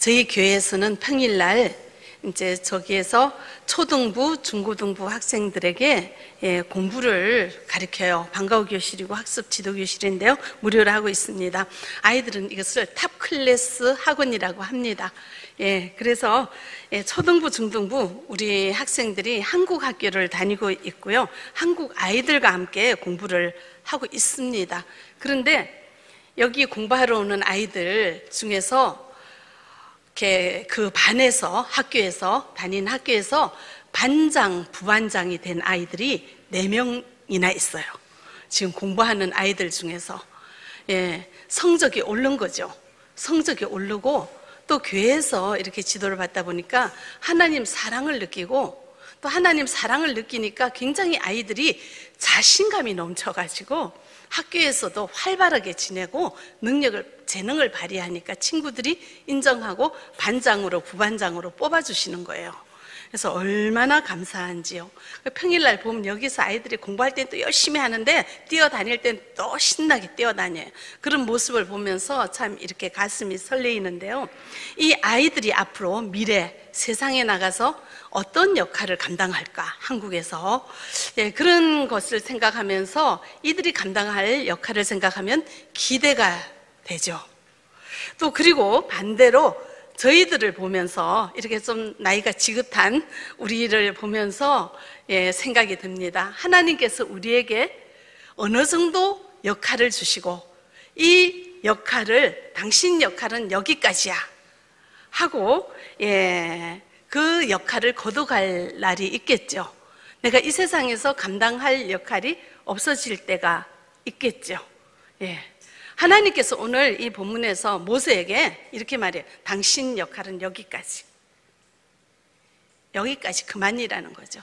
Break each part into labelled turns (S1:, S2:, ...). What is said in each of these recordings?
S1: 저희 교회에서는 평일날 이제 저기에서 초등부, 중고등부 학생들에게 예, 공부를 가르쳐요. 방과후 교실이고 학습 지도 교실인데요. 무료로 하고 있습니다. 아이들은 이것을 Top Class 학원이라고 합니다. 예, 그래서 예, 초등부, 중등부 우리 학생들이 한국 학교를 다니고 있고요. 한국 아이들과 함께 공부를 하고 있습니다. 그런데 여기 공부하러 오는 아이들 중에서 이렇게 그 반에서 학교에서 다닌 학교에서 반장, 부반장이 된 아이들이 네 명이나 있어요. 지금 공부하는 아이들 중에서 예, 성적이 오른 거죠. 성적이 오르고 또 교회에서 이렇게 지도를 받다 보니까 하나님 사랑을 느끼고 또 하나님 사랑을 느끼니까 굉장히 아이들이 자신감이 넘쳐가지고 학교에서도 활발하게 지내고 능력을, 재능을 발휘하니까 친구들이 인정하고 반장으로, 부반장으로 뽑아주시는 거예요. 그래서 얼마나 감사한지요. 평일날 보면 여기서 아이들이 공부할 땐 또 열심히 하는데 뛰어다닐 땐 또 신나게 뛰어다녀요. 그런 모습을 보면서 참 이렇게 가슴이 설레이는데요. 이 아이들이 앞으로 미래 세상에 나가서 어떤 역할을 감당할까 한국에서 예, 그런 것을 생각하면서 이들이 감당할 역할을 생각하면 기대가 되죠. 또 그리고 반대로 저희들을 보면서 이렇게 좀 나이가 지긋한 우리를 보면서 예, 생각이 듭니다. 하나님께서 우리에게 어느 정도 역할을 주시고 이 역할을 당신 역할은 여기까지야 하고 예, 그 역할을 거둬갈 날이 있겠죠. 내가 이 세상에서 감당할 역할이 없어질 때가 있겠죠. 예. 하나님께서 오늘 이 본문에서 모세에게 이렇게 말해요. 당신 역할은 여기까지. 여기까지 그만이라는 거죠.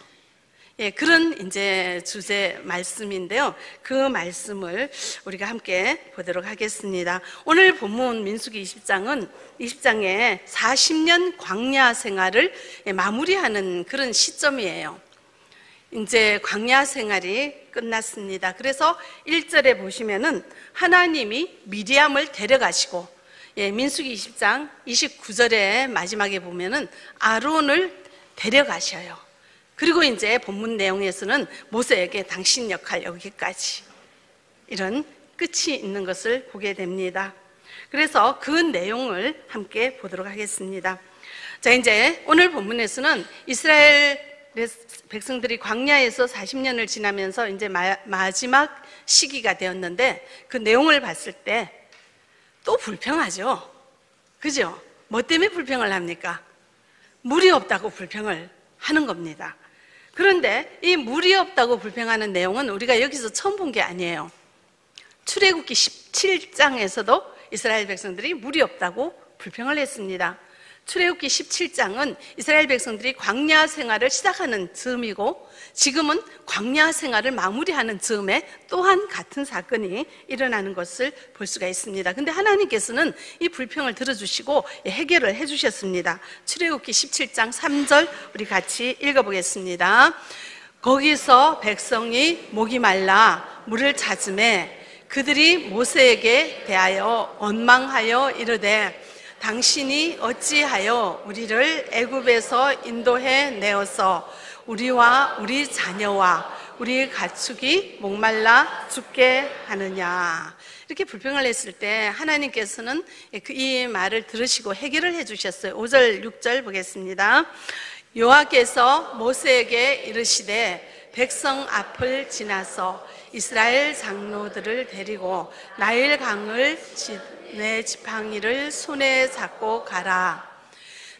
S1: 예, 그런 이제 주제 말씀인데요. 그 말씀을 우리가 함께 보도록 하겠습니다. 오늘 본문 민수기 20장은 20장에 40년 광야 생활을 마무리하는 그런 시점이에요. 이제 광야 생활이 끝났습니다. 그래서 1절에 보시면은 하나님이 미리암을 데려가시고 예, 민수기 20장 29절에 마지막에 보면은 아론을 데려가셔요. 그리고 이제 본문 내용에서는 모세에게 당신 역할 여기까지 이런 끝이 있는 것을 보게 됩니다. 그래서 그 내용을 함께 보도록 하겠습니다. 자, 이제 오늘 본문에서는 이스라엘 백성들이 광야에서 40년을 지나면서 이제 마, 지막 시기가 되었는데 그 내용을 봤을 때 또 불평하죠. 그죠? 뭐 때문에 불평을 합니까? 물이 없다고 불평을 하는 겁니다. 그런데 이 물이 없다고 불평하는 내용은 우리가 여기서 처음 본 게 아니에요. 출애굽기 17장에서도 이스라엘 백성들이 물이 없다고 불평을 했습니다. 출애굽기 17장은 이스라엘 백성들이 광야 생활을 시작하는 즈음이고 지금은 광야 생활을 마무리하는 즈음에 또한 같은 사건이 일어나는 것을 볼 수가 있습니다. 근데 하나님께서는 이 불평을 들어주시고 해결을 해주셨습니다. 출애굽기 17장 3절 우리 같이 읽어보겠습니다. 거기서 백성이 목이 말라 물을 찾음에 그들이 모세에게 대하여 원망하여 이르되 당신이 어찌하여 우리를 애굽에서 인도해 내어서 우리와 우리 자녀와 우리 가축이 목말라 죽게 하느냐? 이렇게 불평을 했을 때 하나님께서는 그이 말을 들으시고 해결을 해 주셨어요. 5절 6절 보겠습니다. 여호와께서 모세에게 이르시되 백성 앞을 지나서 이스라엘 장로들을 데리고 나일 강을 내 지팡이를 손에 잡고 가라.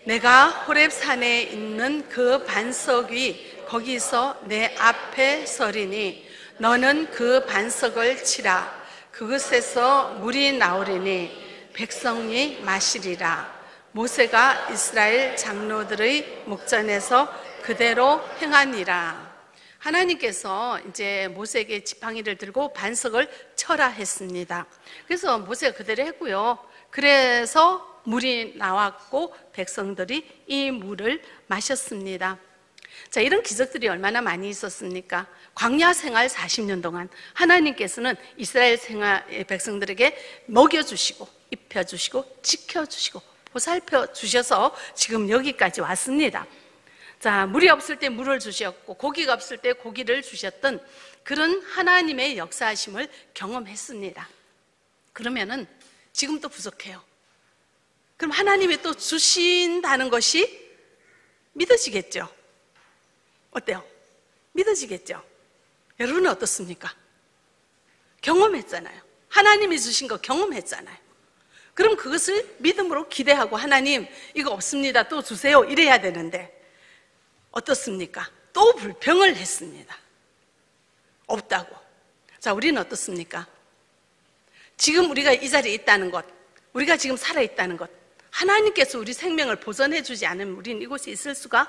S1: 내가 호랩산에 있는 그 반석 위 거기서 내 앞에 서리니 너는 그 반석을 치라. 그것에서 물이 나오리니 백성이 마시리라. 모세가 이스라엘 장로들의 목전에서 그대로 행하니라. 하나님께서 이제 모세에게 지팡이를 들고 반석을 쳐라 했습니다. 그래서 모세가 그대로 했고요. 그래서 물이 나왔고 백성들이 이 물을 마셨습니다. 자, 이런 기적들이 얼마나 많이 있었습니까? 광야 생활 40년 동안 하나님께서는 이스라엘 생활 백성들에게 먹여주시고, 입혀주시고, 지켜주시고, 보살펴 주셔서 지금 여기까지 왔습니다. 자, 물이 없을 때 물을 주셨고, 고기가 없을 때 고기를 주셨던 그런 하나님의 역사하심을 경험했습니다. 그러면은 지금 또 부족해요. 그럼 하나님이 또 주신다는 것이 믿어지겠죠? 어때요? 믿어지겠죠? 여러분은 어떻습니까? 경험했잖아요. 하나님이 주신 거 경험했잖아요. 그럼 그것을 믿음으로 기대하고 하나님 이거 없습니다. 또 주세요. 이래야 되는데 어떻습니까? 또 불평을 했습니다. 없다고. 자, 우리는 어떻습니까? 지금 우리가 이 자리에 있다는 것, 우리가 지금 살아 있다는 것, 하나님께서 우리 생명을 보존해 주지 않으면 우리는 이곳에 있을 수가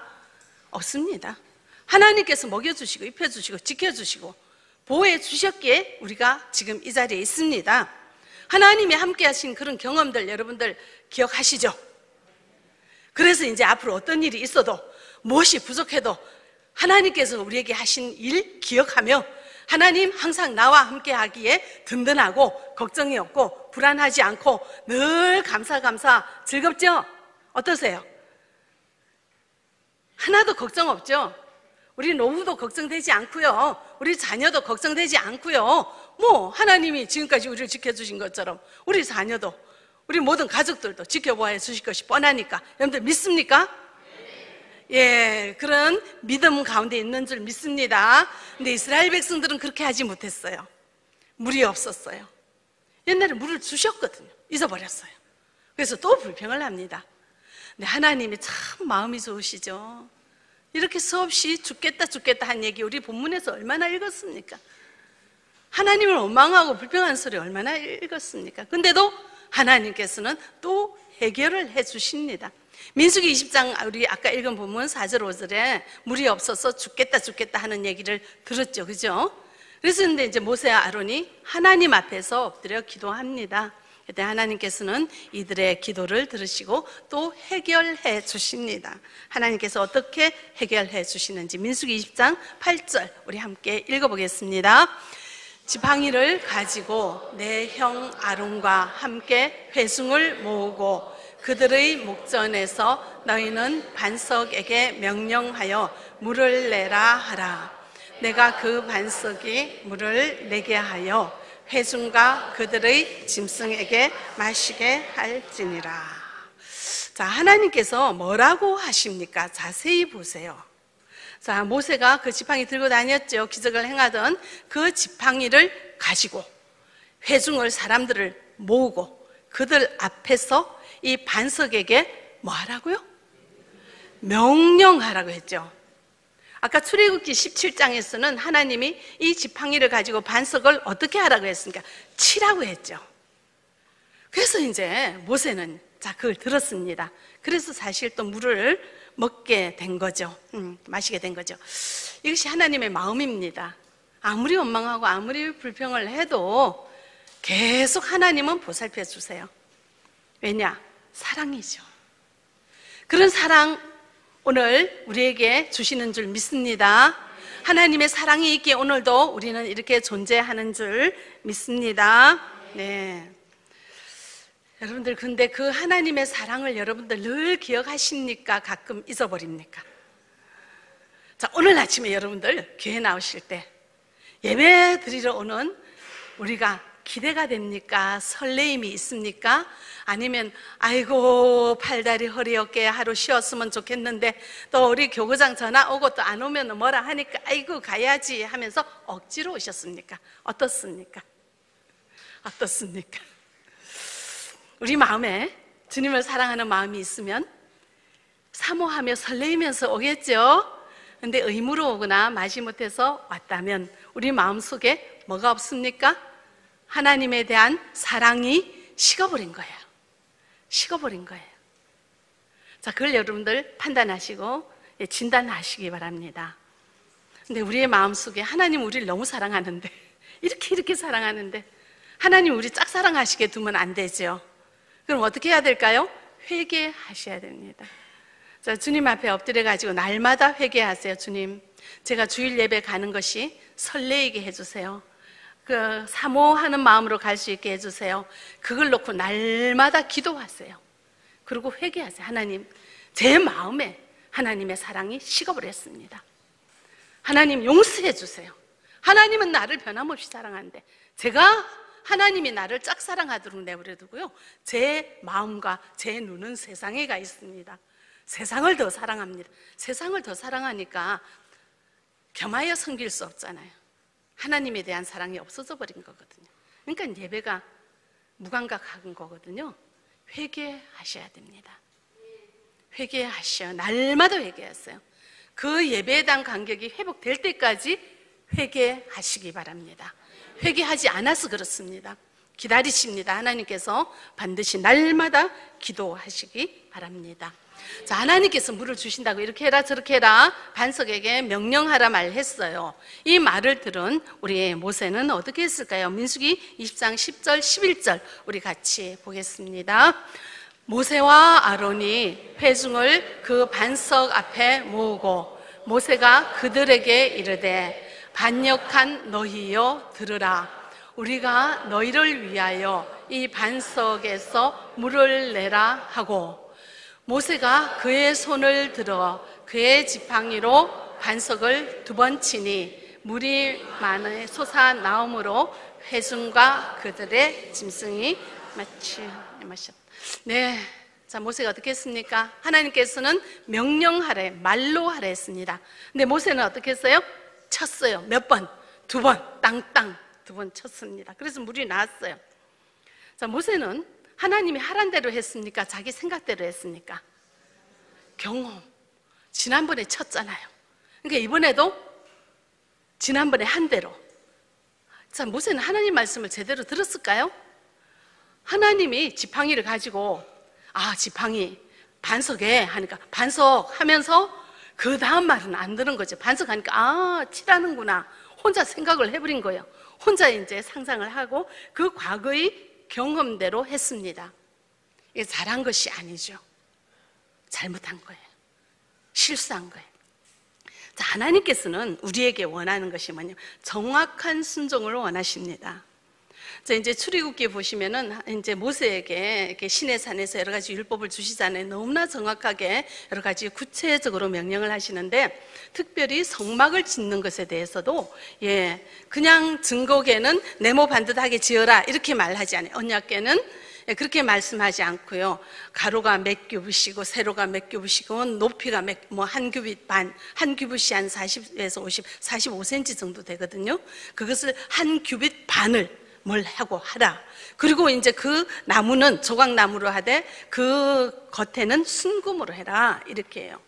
S1: 없습니다. 하나님께서 먹여주시고, 입혀주시고, 지켜주시고, 보호해 주셨기에 우리가 지금 이 자리에 있습니다. 하나님이 함께 하신 그런 경험들 여러분들 기억하시죠? 그래서 이제 앞으로 어떤 일이 있어도 무엇이 부족해도 하나님께서 우리에게 하신 일 기억하며 하나님 항상 나와 함께 하기에 든든하고 걱정이 없고 불안하지 않고 늘 감사 감사 즐겁죠? 어떠세요? 하나도 걱정 없죠? 우리 노후도 걱정되지 않고요. 우리 자녀도 걱정되지 않고요. 뭐 하나님이 지금까지 우리를 지켜주신 것처럼 우리 자녀도 우리 모든 가족들도 지켜보아 주실 것이 뻔하니까 여러분들 믿습니까? 예, 그런 믿음 가운데 있는 줄 믿습니다. 근데 이스라엘 백성들은 그렇게 하지 못했어요. 물이 없었어요. 옛날에 물을 주셨거든요. 잊어버렸어요. 그래서 또 불평을 합니다. 근데 하나님이 참 마음이 좋으시죠. 이렇게 수없이 죽겠다 죽겠다 한 얘기 우리 본문에서 얼마나 읽었습니까? 하나님을 원망하고 불평하는 소리 얼마나 읽었습니까? 근데도 하나님께서는 또 해결을 해 주십니다. 민수기 20장 우리 아까 읽은 본문 4절 5절에 물이 없어서 죽겠다 죽겠다 하는 얘기를 들었죠. 그죠? 그래서 근데 이제 모세와 아론이 하나님 앞에서 엎드려 기도합니다. 그때 하나님께서는 이들의 기도를 들으시고 또 해결해 주십니다. 하나님께서 어떻게 해결해 주시는지 민수기 20장 8절 우리 함께 읽어보겠습니다. 지팡이를 가지고 내 형 아론과 함께 회중을 모으고 그들의 목전에서 너희는 반석에게 명령하여 물을 내라 하라. 내가 그 반석이 물을 내게 하여 회중과 그들의 짐승에게 마시게 할지니라. 자, 하나님께서 뭐라고 하십니까? 자세히 보세요. 자, 모세가 그 지팡이 들고 다녔죠. 기적을 행하던 그 지팡이를 가지고 회중을 사람들을 모으고 그들 앞에서 이 반석에게 뭐 하라고요? 명령하라고 했죠. 아까 출애굽기 17장에서는 하나님이 이 지팡이를 가지고 반석을 어떻게 하라고 했습니까? 치라고 했죠. 그래서 이제 모세는 자 그걸 들었습니다. 그래서 사실 또 물을 먹게 된 거죠. 음, 마시게 된 거죠. 이것이 하나님의 마음입니다. 아무리 원망하고 아무리 불평을 해도 계속 하나님은 보살펴 주세요. 왜냐? 사랑이죠. 그런 사랑 오늘 우리에게 주시는 줄 믿습니다. 하나님의 사랑이 있기에 오늘도 우리는 이렇게 존재하는 줄 믿습니다. 네. 여러분들, 근데 그 하나님의 사랑을 여러분들 늘 기억하십니까? 가끔 잊어버립니까? 자, 오늘 아침에 여러분들 교회 나오실 때 예배 드리러 오는 우리가 기대가 됩니까? 설레임이 있습니까? 아니면 아이고 팔다리 허리 어깨 하루 쉬었으면 좋겠는데 또 우리 교구장 전화 오고 또 안 오면 뭐라 하니까 아이고 가야지 하면서 억지로 오셨습니까? 어떻습니까? 어떻습니까? 우리 마음에 주님을 사랑하는 마음이 있으면 사모하며 설레이면서 오겠죠? 근데 의무로 오거나 마지못해서 왔다면 우리 마음 속에 뭐가 없습니까? 하나님에 대한 사랑이 식어버린 거예요. 식어버린 거예요. 자, 그걸 여러분들 판단하시고 예, 진단하시기 바랍니다. 근데 우리의 마음 속에 하나님 우리를 너무 사랑하는데, 이렇게 이렇게 사랑하는데, 하나님 우리 짝사랑하시게 두면 안 되죠. 그럼 어떻게 해야 될까요? 회개하셔야 됩니다. 자, 주님 앞에 엎드려 가지고 날마다 회개하세요, 주님. 제가 주일 예배 가는 것이 설레이게 해 주세요. 그 사모하는 마음으로 갈 수 있게 해주세요. 그걸 놓고 날마다 기도하세요. 그리고 회개하세요. 하나님, 제 마음에 하나님의 사랑이 식어버렸 했습니다. 하나님 용서해 주세요. 하나님은 나를 변함없이 사랑하는데 제가 하나님이 나를 짝사랑하도록 내버려 두고요. 제 마음과 제 눈은 세상에 가 있습니다. 세상을 더 사랑합니다. 세상을 더 사랑하니까 겸하여 섬길 수 없잖아요. 하나님에 대한 사랑이 없어져 버린 거거든요. 그러니까 예배가 무감각한 거거든요. 회개하셔야 됩니다. 회개하셔. 날마다 회개하세요. 그 예배에 대한 간격이 회복될 때까지 회개하시기 바랍니다. 회개하지 않아서 그렇습니다. 기다리십니다. 하나님께서 반드시 날마다 기도하시기 바랍니다. 자, 하나님께서 물을 주신다고 이렇게 해라 저렇게 해라 반석에게 명령하라 말했어요. 이 말을 들은 우리 모세는 어떻게 했을까요? 민수기 20장 10절 11절 우리 같이 보겠습니다. 모세와 아론이 회중을 그 반석 앞에 모으고 모세가 그들에게 이르되 반역한 너희여 들으라 우리가 너희를 위하여 이 반석에서 물을 내라 하고 모세가 그의 손을 들어 그의 지팡이로 반석을 두 번 치니 물이 많이 솟아 나오므로 회중과 그들의 짐승이 마치 마셨. 네. 자, 모세가 어떻게 했습니까? 하나님께서는 명령하래, 말로 하래 했습니다. 근데 모세는 어떻게 했어요? 쳤어요. 몇 번? 두 번. 땅땅. 두 번 쳤습니다. 그래서 물이 나왔어요. 자, 모세는 하나님이 하란 대로 했습니까? 자기 생각대로 했습니까? 경험. 지난번에 쳤잖아요. 그러니까 이번에도 지난번에 한 대로. 자, 모세는 하나님 말씀을 제대로 들었을까요? 하나님이 지팡이를 가지고 아, 지팡이 반석에 하니까 반석 하면서 그 다음 말은 안 들은 거죠. 반석하니까 아, 치라는구나. 혼자 생각을 해버린 거예요. 혼자 이제 상상을 하고 그 과거의 경험대로 했습니다. 이게 잘한 것이 아니죠. 잘못한 거예요. 실수한 거예요. 자, 하나님께서는 우리에게 원하는 것이 뭐냐? 정확한 순종을 원하십니다. 자, 이제 출애굽기에 보시면은 이제 모세에게 이렇게 신의 산에서 여러 가지 율법을 주시잖아요. 너무나 정확하게 여러 가지 구체적으로 명령을 하시는데 특별히 성막을 짓는 것에 대해서도 예, 그냥 증거계는 네모 반듯하게 지어라 이렇게 말하지 않아요. 언약계는 예, 그렇게 말씀하지 않고요. 가로가 몇 규빗이고 세로가 몇 규빗이고 높이가 뭐한 규빗 반, 한 규빗이 한 40에서 50, 45cm 정도 되거든요. 그것을 한 규빗 반을 뭘 하고 하라. 그리고 이제 그 나무는 조각나무로 하되 그 겉에는 순금으로 해라. 이렇게 해요.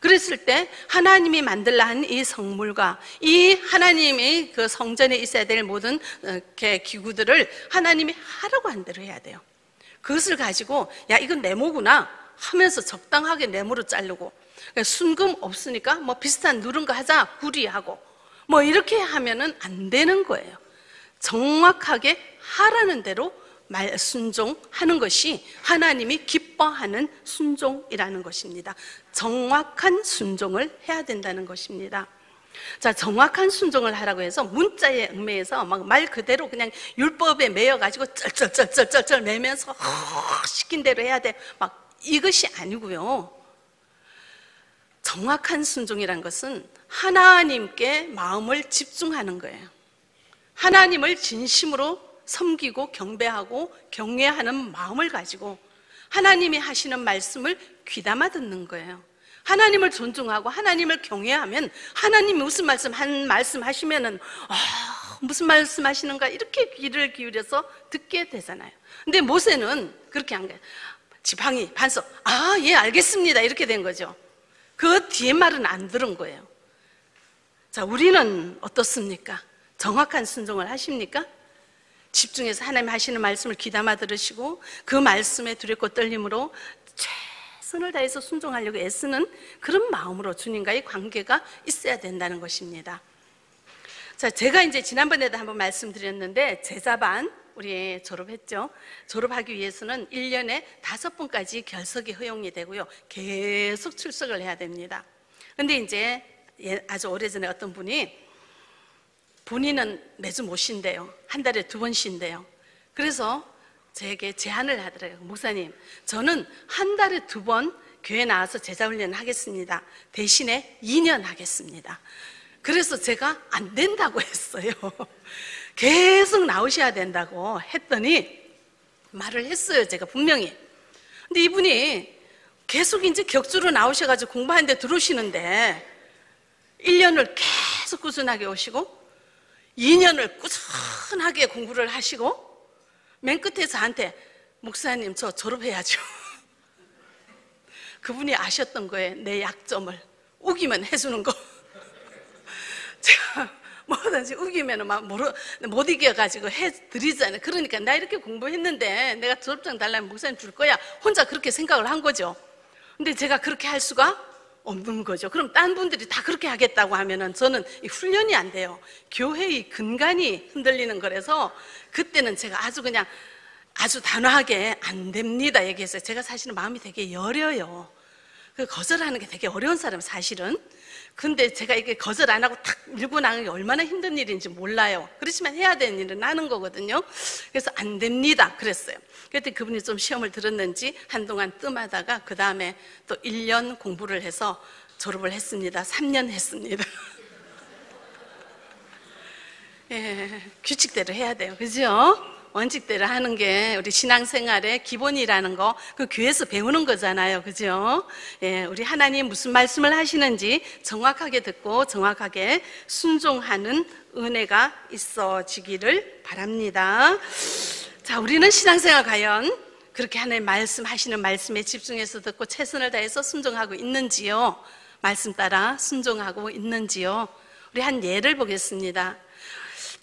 S1: 그랬을 때 하나님이 만들라 한 이 성물과 이 하나님이 그 성전에 있어야 될 모든 이렇게 기구들을 하나님이 하라고 한 대로 해야 돼요. 그것을 가지고 야 이건 네모구나 하면서 적당하게 네모로 자르고 그러니까 순금 없으니까 뭐 비슷한 누른 거 하자 구리하고 뭐 이렇게 하면은 안 되는 거예요. 정확하게 하라는 대로 말 순종하는 것이 하나님이 기뻐하는 순종이라는 것입니다. 정확한 순종을 해야 된다는 것입니다. 자, 정확한 순종을 하라고 해서 문자에 얽매여서 막 말 그대로 그냥 율법에 매여 가지고 쩔쩔쩔쩔쩔 매면서 시킨 대로 해야 돼. 막 이것이 아니고요. 정확한 순종이란 것은 하나님께 마음을 집중하는 거예요. 하나님을 진심으로 섬기고 경배하고 경외하는 마음을 가지고 하나님이 하시는 말씀을 귀담아 듣는 거예요. 하나님을 존중하고 하나님을 경외하면 하나님이 무슨 말씀 한 말씀 하시면은 아, 무슨 말씀 하시는가 이렇게 귀를 기울여서 듣게 되잖아요. 근데 모세는 그렇게 한 거예요. 지팡이 반석 아, 예, 알겠습니다. 이렇게 된 거죠. 그 뒤에 말은 안 들은 거예요. 자, 우리는 어떻습니까? 정확한 순종을 하십니까? 집중해서 하나님 하시는 말씀을 귀담아 들으시고 그 말씀에 두렵고 떨림으로 최선을 다해서 순종하려고 애쓰는 그런 마음으로 주님과의 관계가 있어야 된다는 것입니다. 자, 제가 이제 지난번에도 한번 말씀드렸는데 제자반 우리 졸업했죠. 졸업하기 위해서는 1년에 다섯 번까지 결석이 허용이 되고요. 계속 출석을 해야 됩니다. 근데 이제 예, 아주 오래전에 어떤 분이 본인은 매주 못 쉰대요. 한 달에 두 번 쉰대요. 그래서 저에게 제안을 하더래요. 목사님, 저는 한 달에 두 번 교회 나와서 제자훈련을 하겠습니다. 대신에 2년 하겠습니다. 그래서 제가 안 된다고 했어요. 계속 나오셔야 된다고 했더니 말을 했어요. 제가 분명히. 근데 이분이 계속 이제 격주로 나오셔가지고 공부하는데 들어오시는데 1년을 계속 꾸준하게 오시고 2년을 꾸준하게 공부를 하시고 맨 끝에 저한테 목사님 저 졸업해야죠. 그분이 아셨던 거예요. 내 약점을 우기면 해주는 거. 제가 뭐든지 우기면 막 모르, 못 이겨가지고 해드리잖아요. 그러니까 나 이렇게 공부했는데 내가 졸업장 달라면 목사님 줄 거야. 혼자 그렇게 생각을 한 거죠. 근데 제가 그렇게 할 수가 없는 거죠. 그럼 딴 분들이 다 그렇게 하겠다고 하면은 저는 훈련이 안 돼요. 교회의 근간이 흔들리는 거라서 그때는 제가 아주 그냥 아주 단호하게 안 됩니다 얘기했어요. 제가 사실은 마음이 되게 여려요. 그 거절하는 게 되게 어려운 사람 사실은. 근데 제가 이게 거절 안 하고 탁 밀고 나가는 게 얼마나 힘든 일인지 몰라요. 그렇지만 해야 되는 일은 하는 거거든요. 그래서 안 됩니다. 그랬어요. 그때 그분이 좀 시험을 들었는지 한동안 뜸하다가 그 다음에 또 1년 공부를 해서 졸업을 했습니다. 3년 했습니다. 예, 규칙대로 해야 돼요. 그죠? 원칙대로 하는 게 우리 신앙생활의 기본이라는 거, 그 교회에서 배우는 거잖아요. 그죠? 예, 우리 하나님 무슨 말씀을 하시는지 정확하게 듣고 정확하게 순종하는 은혜가 있어지기를 바랍니다. 자, 우리는 신앙생활 과연 그렇게 하나님 말씀하시는 말씀에 집중해서 듣고 최선을 다해서 순종하고 있는지요? 말씀 따라 순종하고 있는지요? 우리 한 예를 보겠습니다.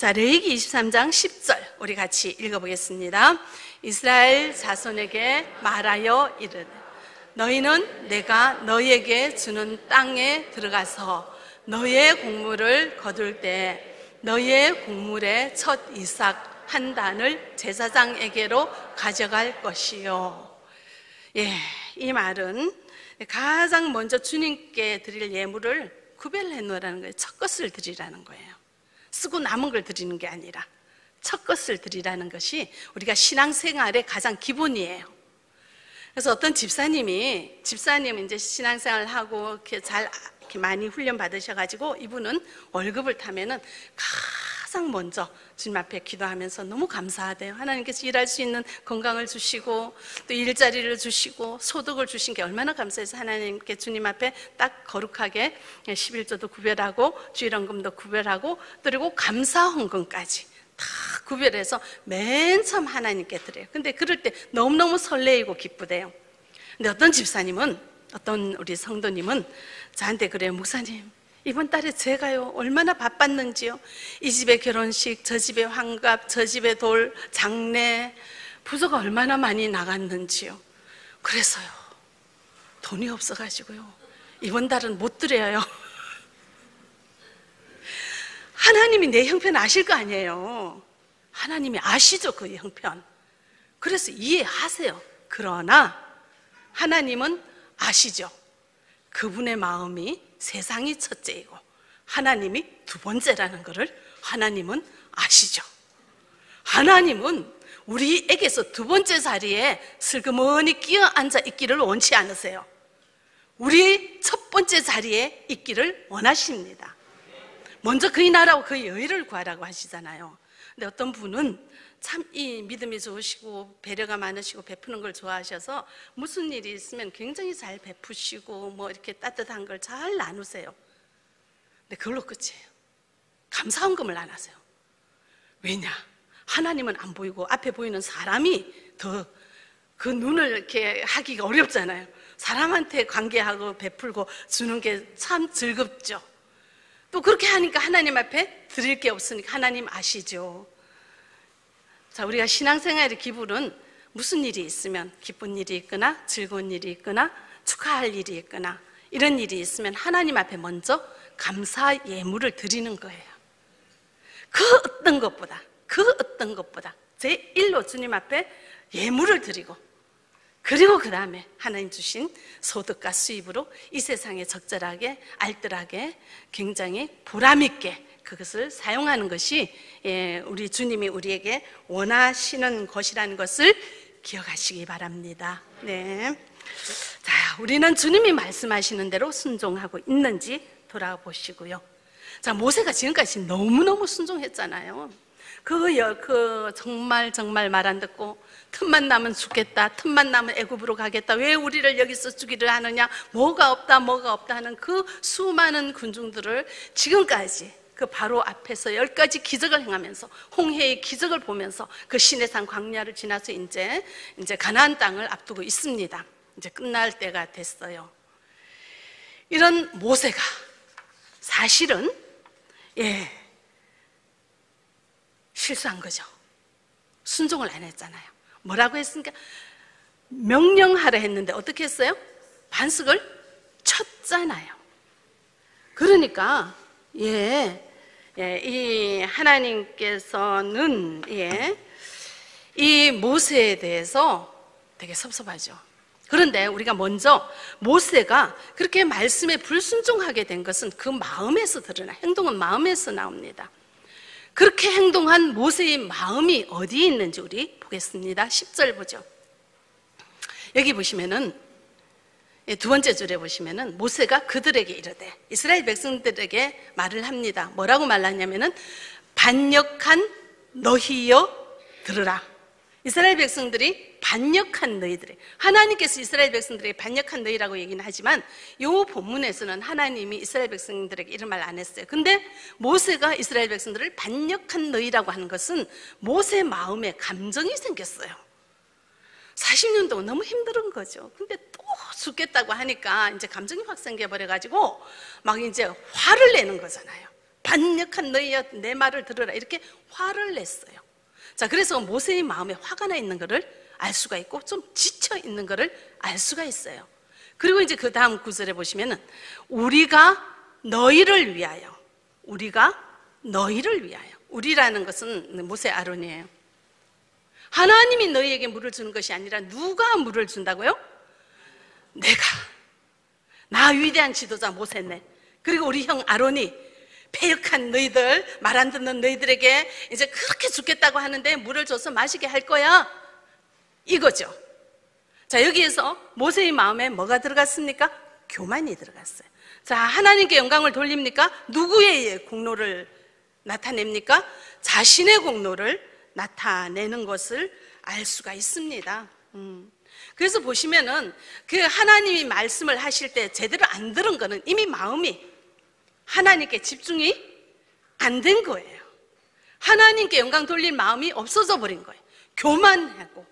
S1: 자, 레이기 23장 10절 우리 같이 읽어보겠습니다. 이스라엘 자손에게 말하여 이르되 너희는 내가 너희에게 주는 땅에 들어가서 너희의 곡물을 거둘 때 너희의 곡물의 첫 이삭 한 단을 제사장에게로 가져갈 것이요. 예, 이 말은 가장 먼저 주님께 드릴 예물을 구별해 놓으라는 거예요. 첫 것을 드리라는 거예요. 쓰고 남은 걸 드리는 게 아니라 첫 것을 드리라는 것이 우리가 신앙생활의 가장 기본이에요. 그래서 어떤 집사님이 집사님 이제 신앙생활 하고 이렇게 잘 이렇게 많이 훈련 받으셔가지고 이분은 월급을 타면은 가장 먼저 주님 앞에 기도하면서 너무 감사하대요. 하나님께서 일할 수 있는 건강을 주시고 또 일자리를 주시고 소득을 주신 게 얼마나 감사해서 하나님께 주님 앞에 딱 거룩하게 11조도 구별하고 주일헌금도 구별하고 그리고 감사 헌금까지 다 구별해서 맨 처음 하나님께 드려요. 근데 그럴 때 너무너무 설레이고 기쁘대요. 근데 어떤 집사님은 어떤 우리 성도님은 저한테 그래요. 목사님 이번 달에 제가요 얼마나 바빴는지요? 이 집에 결혼식 저 집에 환갑 저 집에 돌 장례 부서가 얼마나 많이 나갔는지요? 그래서요 돈이 없어가지고요 이번 달은 못 드려요. 하나님이 내 형편 아실 거 아니에요. 하나님이 아시죠 그 형편. 그래서 이해하세요. 그러나 하나님은 아시죠 그분의 마음이 세상이 첫째이고 하나님이 두 번째라는 것을 하나님은 아시죠. 하나님은 우리에게서 두 번째 자리에 슬그머니 끼어 앉아 있기를 원치 않으세요. 우리 첫 번째 자리에 있기를 원하십니다. 먼저 그의 나라와 그의 여의를 구하라고 하시잖아요. 근데 어떤 분은 참 이 믿음이 좋으시고 배려가 많으시고 베푸는 걸 좋아하셔서 무슨 일이 있으면 굉장히 잘 베푸시고 뭐 이렇게 따뜻한 걸 잘 나누세요. 근데 그걸로 끝이에요. 감사헌금을 안 하세요. 왜냐? 하나님은 안 보이고 앞에 보이는 사람이 더 그 눈을 이렇게 하기가 어렵잖아요. 사람한테 관계하고 베풀고 주는 게 참 즐겁죠. 또 그렇게 하니까 하나님 앞에 드릴 게 없으니까 하나님 아시죠. 자, 우리가 신앙생활의 기분은 무슨 일이 있으면 기쁜 일이 있거나 즐거운 일이 있거나 축하할 일이 있거나 이런 일이 있으면 하나님 앞에 먼저 감사 예물을 드리는 거예요. 그 어떤 것보다, 그 어떤 것보다 제1로 주님 앞에 예물을 드리고 그리고 그 다음에 하나님 주신 소득과 수입으로 이 세상에 적절하게 알뜰하게 굉장히 보람있게 그것을 사용하는 것이 예, 우리 주님이 우리에게 원하시는 것이라는 것을 기억하시기 바랍니다. 네. 자, 우리는 주님이 말씀하시는 대로 순종하고 있는지 돌아보시고요. 자, 모세가 지금까지 너무너무 순종했잖아요. 그, 여, 그, 정말, 정말 말 안 듣고, 틈만 나면 죽겠다, 틈만 나면 애굽으로 가겠다, 왜 우리를 여기서 죽이를 하느냐, 뭐가 없다, 뭐가 없다 하는 그 수많은 군중들을 지금까지 그 바로 앞에서 열 가지 기적을 행하면서 홍해의 기적을 보면서 그 시내산 광야를 지나서 이제 이제 가나안 땅을 앞두고 있습니다. 이제 끝날 때가 됐어요. 이런 모세가 사실은 예 실수한 거죠. 순종을 안 했잖아요. 뭐라고 했습니까? 명령하라 했는데 어떻게 했어요? 반석을 쳤잖아요. 그러니까 예, 예, 이 하나님께서는 예, 이 모세에 대해서 되게 섭섭하죠. 그런데 우리가 먼저 모세가 그렇게 말씀에 불순종하게 된 것은 그 마음에서 드러나 행동은 마음에서 나옵니다. 그렇게 행동한 모세의 마음이 어디에 있는지 우리 보겠습니다. 10절 보죠. 여기 보시면은 예, 두 번째 줄에 보시면은 모세가 그들에게 이르되 이스라엘 백성들에게 말을 합니다. 뭐라고 말하냐면은 반역한 너희여 들으라. 이스라엘 백성들이 반역한 너희들이 하나님께서 이스라엘 백성들에게 반역한 너희라고 얘기는 하지만 이 본문에서는 하나님이 이스라엘 백성들에게 이런 말 안 했어요. 근데 모세가 이스라엘 백성들을 반역한 너희라고 하는 것은 모세 마음에 감정이 생겼어요. 40년 동안 너무 힘든 거죠. 근데 또 죽겠다고 하니까 이제 감정이 확 생겨버려가지고 막 이제 화를 내는 거잖아요. 반역한 너희여 내 말을 들으라. 이렇게 화를 냈어요. 자, 그래서 모세의 마음에 화가 나 있는 것을 알 수가 있고 좀 지쳐 있는 것을 알 수가 있어요. 그리고 이제 그 다음 구절에 보시면은 우리가 너희를 위하여 우리가 너희를 위하여 우리라는 것은 모세 아론이에요. 하나님이 너희에게 물을 주는 것이 아니라 누가 물을 준다고요? 내가 나 위대한 지도자 모세네. 그리고 우리 형 아론이 폐역한 너희들, 말 안 듣는 너희들에게 이제 그렇게 죽겠다고 하는데 물을 줘서 마시게 할 거야. 이거죠. 자, 여기에서 모세의 마음에 뭐가 들어갔습니까? 교만이 들어갔어요. 자, 하나님께 영광을 돌립니까? 누구의 공로를 나타냅니까? 자신의 공로를 나타내는 것을 알 수가 있습니다. 음. 그래서 보시면은 그 하나님이 말씀을 하실 때 제대로 안 들은 거는 이미 마음이 하나님께 집중이 안 된 거예요. 하나님께 영광 돌릴 마음이 없어져 버린 거예요. 교만하고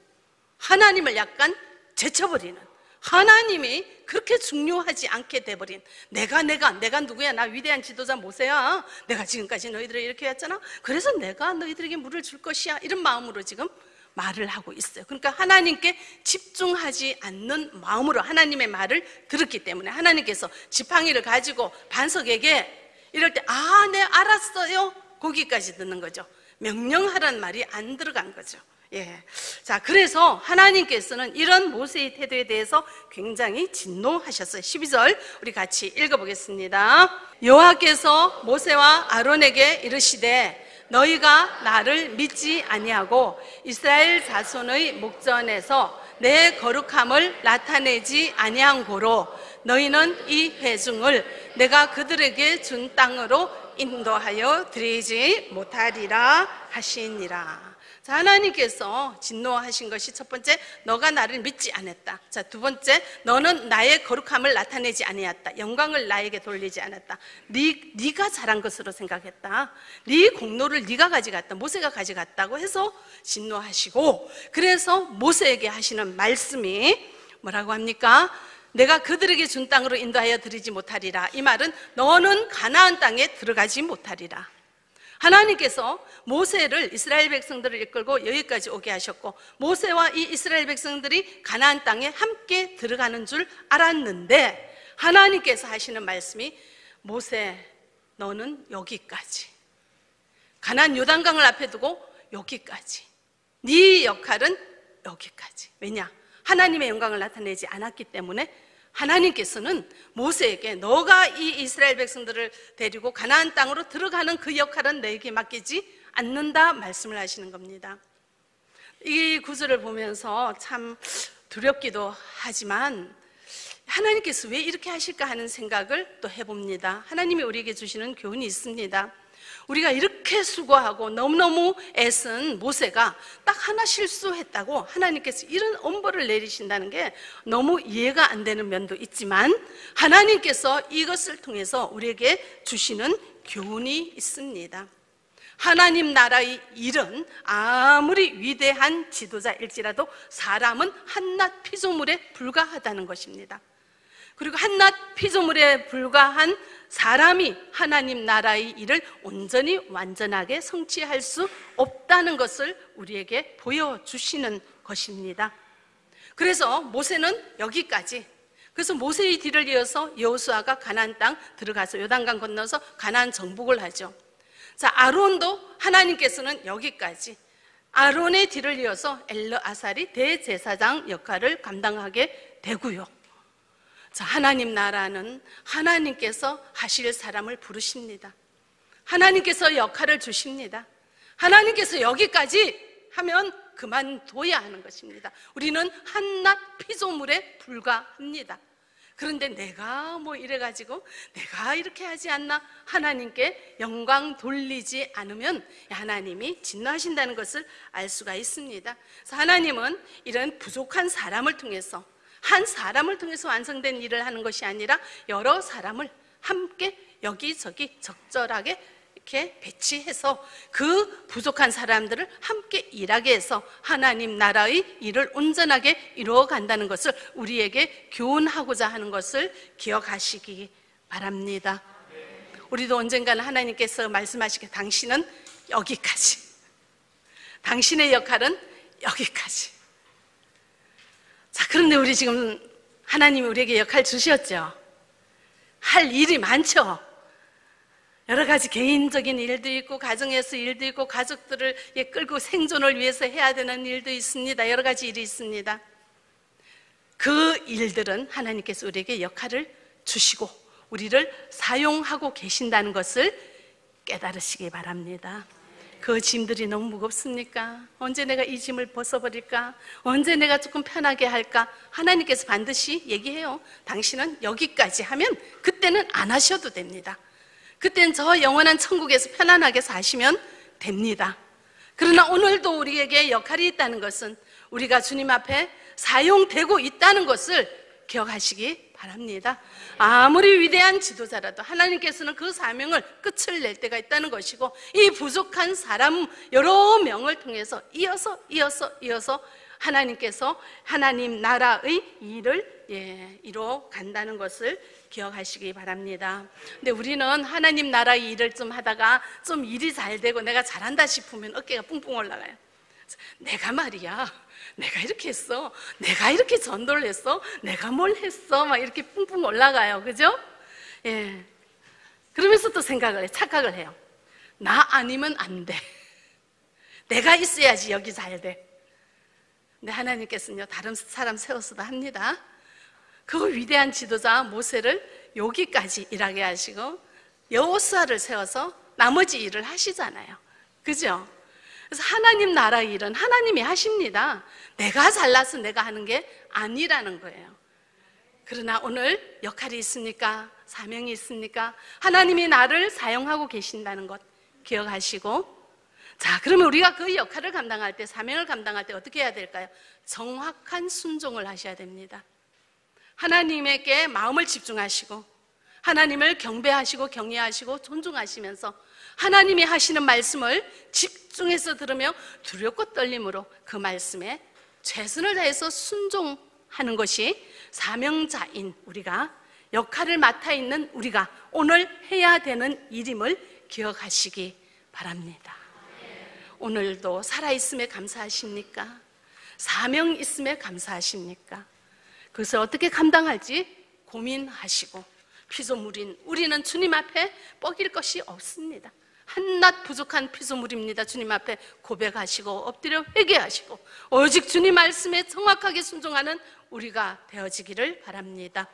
S1: 하나님을 약간 제쳐버리는 하나님이 그렇게 중요하지 않게 돼버린 내가 내가 내가 누구야? 나 위대한 지도자 모세야. 내가 지금까지 너희들을 이렇게 했잖아. 그래서 내가 너희들에게 물을 줄 것이야. 이런 마음으로 지금 말을 하고 있어요. 그러니까 하나님께 집중하지 않는 마음으로 하나님의 말을 들었기 때문에 하나님께서 지팡이를 가지고 반석에게 이럴 때 아 네 알았어요. 거기까지 듣는 거죠. 명령하라는 말이 안 들어간 거죠 예. 자, 그래서 하나님께서는 이런 모세의 태도에 대해서 굉장히 진노하셨어요. 12절 우리 같이 읽어보겠습니다. 여호와께서 모세와 아론에게 이르시되 너희가 나를 믿지 아니하고 이스라엘 자손의 목전에서 내 거룩함을 나타내지 아니한 고로 너희는 이 회중을 내가 그들에게 준 땅으로 인도하여 드리지 못하리라 하시니라. 자, 하나님께서 진노하신 것이 첫 번째, 너가 나를 믿지 않았다. 자, 두 번째, 너는 나의 거룩함을 나타내지 아니었다. 영광을 나에게 돌리지 않았다. 네, 네가 잘한 것으로 생각했다. 네 공로를 네가 가져갔다. 모세가 가져갔다고 해서 진노하시고, 그래서 모세에게 하시는 말씀이 뭐라고 합니까? 내가 그들에게 준 땅으로 인도하여 드리지 못하리라. 이 말은 너는 가나안 땅에 들어가지 못하리라. 하나님께서 모세를 이스라엘 백성들을 이끌고 여기까지 오게 하셨고 모세와 이 이스라엘 백성들이 가나안 땅에 함께 들어가는 줄 알았는데 하나님께서 하시는 말씀이 모세 너는 여기까지. 가나안 요단강을 앞에 두고 여기까지. 네 역할은 여기까지. 왜냐? 하나님의 영광을 나타내지 않았기 때문에 하나님께서는 모세에게 너가 이 이스라엘 백성들을 데리고 가나안 땅으로 들어가는 그 역할은 너에게 맡기지 않는다 말씀을 하시는 겁니다. 이 구절을 보면서 참 두렵기도 하지만 하나님께서 왜 이렇게 하실까 하는 생각을 또 해봅니다. 하나님이 우리에게 주시는 교훈이 있습니다. 우리가 이렇게 수고하고 너무너무 애쓴 모세가 딱 하나 실수했다고 하나님께서 이런 엄벌을 내리신다는 게 너무 이해가 안 되는 면도 있지만 하나님께서 이것을 통해서 우리에게 주시는 교훈이 있습니다. 하나님 나라의 일은 아무리 위대한 지도자일지라도 사람은 한낱 피조물에 불과하다는 것입니다. 그리고 한낱 피조물에 불과한 사람이 하나님 나라의 일을 온전히 완전하게 성취할 수 없다는 것을 우리에게 보여주시는 것입니다. 그래서 모세는 여기까지 그래서 모세의 뒤를 이어서 여호수아가 가나안 땅 들어가서 요단강 건너서 가나안 정복을 하죠. 자, 아론도 하나님께서는 여기까지 아론의 뒤를 이어서 엘러 아살이 대제사장 역할을 감당하게 되고요. 자, 하나님 나라는 하나님께서 하실 사람을 부르십니다. 하나님께서 역할을 주십니다. 하나님께서 여기까지 하면 그만둬야 하는 것입니다. 우리는 한낱 피조물에 불과합니다. 그런데 내가 뭐 이래가지고 내가 이렇게 하지 않나 하나님께 영광 돌리지 않으면 하나님이 진노하신다는 것을 알 수가 있습니다. 그래서 하나님은 이런 부족한 사람을 통해서 한 사람을 통해서 완성된 일을 하는 것이 아니라 여러 사람을 함께 여기저기 적절하게 이렇게 배치해서 그 부족한 사람들을 함께 일하게 해서 하나님 나라의 일을 온전하게 이루어 간다는 것을 우리에게 교훈하고자 하는 것을 기억하시기 바랍니다. 우리도 언젠가는 하나님께서 말씀하시게 당신은 여기까지. 당신의 역할은 여기까지. 자, 그런데 우리 지금 하나님이 우리에게 역할 주셨죠? 할 일이 많죠? 여러 가지 개인적인 일도 있고 가정에서 일도 있고 가족들을 끌고 생존을 위해서 해야 되는 일도 있습니다. 여러 가지 일이 있습니다. 그 일들은 하나님께서 우리에게 역할을 주시고 우리를 사용하고 계신다는 것을 깨달으시기 바랍니다. 그 짐들이 너무 무겁습니까? 언제 내가 이 짐을 벗어버릴까? 언제 내가 조금 편하게 할까? 하나님께서 반드시 얘기해요. 당신은 여기까지 하면 그때는 안 하셔도 됩니다. 그땐 저 영원한 천국에서 편안하게 사시면 됩니다. 그러나 오늘도 우리에게 역할이 있다는 것은 우리가 주님 앞에 사용되고 있다는 것을 기억하시기 바랍니다. 아무리 위대한 지도자라도 하나님께서는 그 사명을 끝을 낼 때가 있다는 것이고 이 부족한 사람 여러 명을 통해서 이어서 이어서 이어서 하나님께서 하나님 나라의 일을 예, 이뤄 간다는 것을 기억하시기 바랍니다. 근데 우리는 하나님 나라의 일을 좀 하다가 좀 일이 잘 되고 내가 잘한다 싶으면 어깨가 뿡뿡 올라가요. 내가 말이야. 내가 이렇게 했어. 내가 이렇게 전도를 했어. 내가 뭘 했어. 막 이렇게 뿡뿡 올라가요. 그죠? 예. 그러면서 또 생각을 해. 착각을 해요. 나 아니면 안 돼. 내가 있어야지 여기 잘 돼. 근데 하나님께서는요, 다른 사람 세워서도 합니다. 그 위대한 지도자 모세를 여기까지 일하게 하시고 여호수아를 세워서 나머지 일을 하시잖아요. 그죠? 그래서 하나님 나라 일은 하나님이 하십니다. 내가 잘나서 내가 하는 게 아니라는 거예요. 그러나 오늘 역할이 있습니까? 사명이 있습니까? 하나님이 나를 사용하고 계신다는 것 기억하시고 자, 그러면 우리가 그 역할을 감당할 때, 사명을 감당할 때 어떻게 해야 될까요? 정확한 순종을 하셔야 됩니다. 하나님에게 마음을 집중하시고 하나님을 경배하시고 경외하시고 존중하시면서 하나님이 하시는 말씀을 집중해서 들으며 두렵고 떨림으로 그 말씀에 최선을 다해서 순종하는 것이 사명자인 우리가 역할을 맡아 있는 우리가 오늘 해야 되는 일임을 기억하시기 바랍니다. 오늘도 살아있음에 감사하십니까? 사명 있음에 감사하십니까? 그것을 어떻게 감당할지 고민하시고 피조물인 우리는 주님 앞에 뻐길 것이 없습니다. 한낱 부족한 피조물입니다. 주님 앞에 고백하시고 엎드려 회개하시고 오직 주님 말씀에 정확하게 순종하는 우리가 되어지기를 바랍니다.